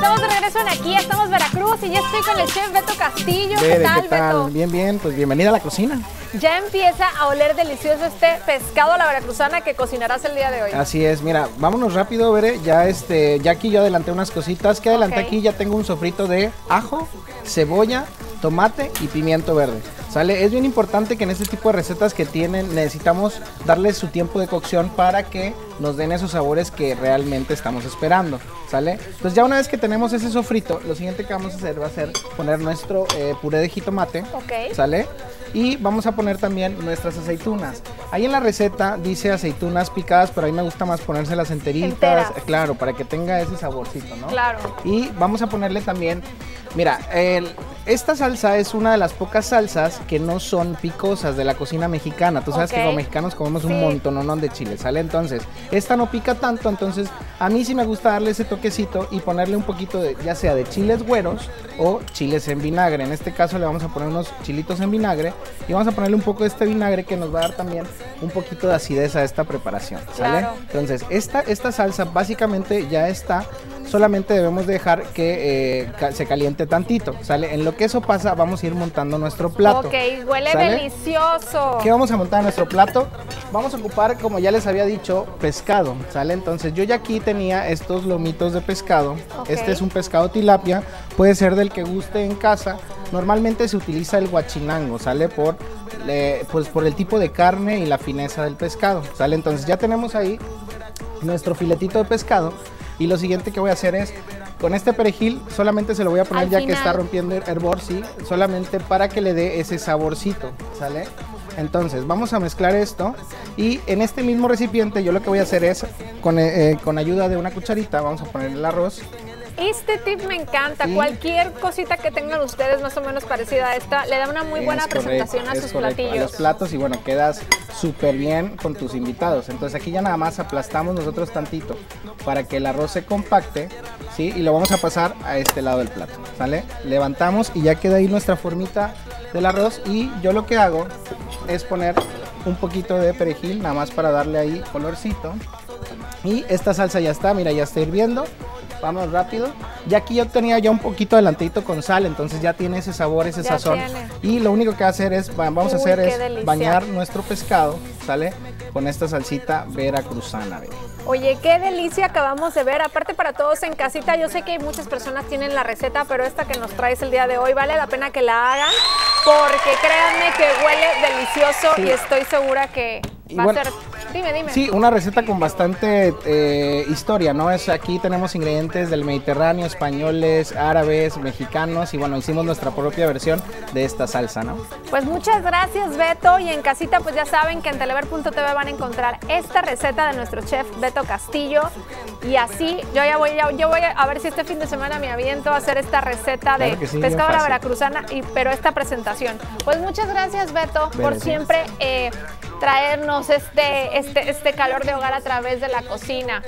Estamos de regreso en aquí, estamos Veracruz y ya estoy con el chef Beto Castillo. ¿Qué tal, ¿qué tal? Beto? Bien, bien, pues bienvenida a la cocina. Ya empieza a oler delicioso este pescado a la veracruzana que cocinarás el día de hoy. Así es, mira, vámonos rápido, Bere. Ya este, ya aquí yo adelanté unas cositas. Que adelanté aquí ya tengo un sofrito de ajo, cebolla, tomate y pimiento verde. ¿Sale? Es bien importante que en este tipo de recetas que tienen necesitamos darles su tiempo de cocción para que nos den esos sabores que realmente estamos esperando. ¿Sale? Entonces ya una vez que tenemos ese sofrito, lo siguiente que vamos a hacer va a ser poner nuestro eh, puré de jitomate. Ok. ¿Sale? Y vamos a poner también nuestras aceitunas. Ahí en la receta dice aceitunas picadas, pero a mí me gusta más ponérselas enteritas. Enteras. eh, Claro, para que tenga ese saborcito, ¿no? Claro. Y vamos a ponerle también, mira, el- esta salsa es una de las pocas salsas que no son picosas de la cocina mexicana. Tú sabes que como mexicanos comemos un montón de chile, ¿sale? Entonces, esta no pica tanto, entonces a mí sí me gusta darle ese toquecito y ponerle un poquito de, ya sea de chiles güeros o chiles en vinagre. En este caso le vamos a poner unos chilitos en vinagre y vamos a ponerle un poco de este vinagre que nos va a dar también un poquito de acidez a esta preparación, ¿sale? Claro. Entonces, esta, esta salsa básicamente ya está. Solamente debemos dejar que eh, ca- se caliente tantito, ¿sale? En lo que eso pasa, vamos a ir montando nuestro plato. Ok, huele ¿sale? delicioso. ¿Qué vamos a montar en nuestro plato? Vamos a ocupar, como ya les había dicho, pescado, ¿sale? Entonces yo ya aquí tenía estos lomitos de pescado. Este es un pescado tilapia, puede ser del que guste en casa. Normalmente se utiliza el guachinango, ¿sale? Por, pues por el tipo de carne y la fineza del pescado, ¿sale? Entonces ya tenemos ahí nuestro filetito de pescado. Y lo siguiente que voy a hacer es, con este perejil, solamente se lo voy a poner Al ya que está rompiendo el hervor, sí, solamente para que le dé ese saborcito, ¿sale? Entonces, vamos a mezclar esto y en este mismo recipiente yo lo que voy a hacer es, con, eh, eh, con ayuda de una cucharita, vamos a poner el arroz. Este tip me encanta. Sí. Cualquier cosita que tengan ustedes más o menos parecida a esta, le da una muy buena correcto, presentación a sus correcto, platillos. A los platos y bueno, quedas súper bien con tus invitados. Entonces aquí ya nada más aplastamos nosotros tantito para que el arroz se compacte, ¿sí? Y lo vamos a pasar a este lado del plato, ¿sale? Levantamos y ya queda ahí nuestra formita del arroz y yo lo que hago es poner un poquito de perejil, nada más para darle ahí colorcito. Y esta salsa ya está, mira, ya está hirviendo. Vamos rápido. Ya aquí yo tenía ya un poquito adelantito con sal, entonces ya tiene ese sabor, ese Ya sazón. tiene. Y lo único que va a hacer es, va- vamos a hacer es delicia. bañar nuestro pescado, ¿sale? Con esta salsita veracruzana, ¿ve? Oye, qué delicia acabamos de ver. Aparte para todos en casita, yo sé que muchas personas tienen la receta, pero esta que nos traes el día de hoy vale la pena que la hagan porque créanme que huele delicioso Sí. y estoy segura que Y va bueno, a ser... Dime, dime. Sí, una receta con bastante eh, historia, ¿no? Es, aquí tenemos ingredientes del Mediterráneo, españoles, árabes, mexicanos y bueno, hicimos nuestra propia versión de esta salsa, ¿no? Pues muchas gracias Beto y en casita pues ya saben que en telever.tv van a encontrar esta receta de nuestro chef Beto Castillo y así yo ya voy, ya- yo voy a ver si este fin de semana me aviento a hacer esta receta de Claro sí, pescado a la veracruzana y pero esta presentación. Pues muchas gracias Beto por siempre eh, traernos este, este, este calor de hogar a través de la cocina.